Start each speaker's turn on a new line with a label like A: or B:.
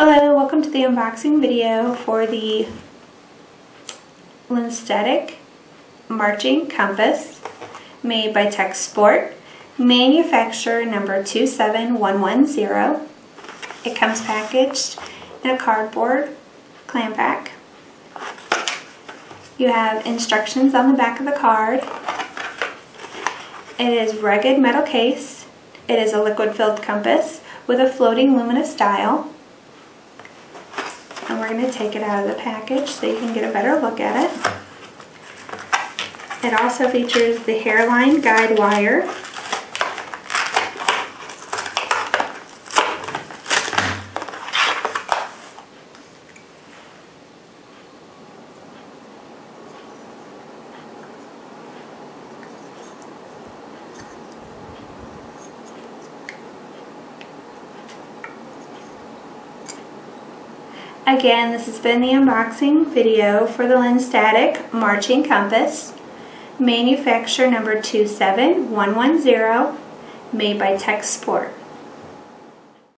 A: Hello, welcome to the unboxing video for the Lensatic Marching Compass made by Tex Sport, manufacturer number 27110. It comes packaged in a cardboard clam pack. You have instructions on the back of the card. It is rugged metal case. It is a liquid filled compass with a floating luminous dial we're going to take it out of the package so you can get a better look at it. It also features the hairline guide wire. Again, this has been the unboxing video for the Lensatic Marching Compass, manufacturer number 27110, made by Tex Sport.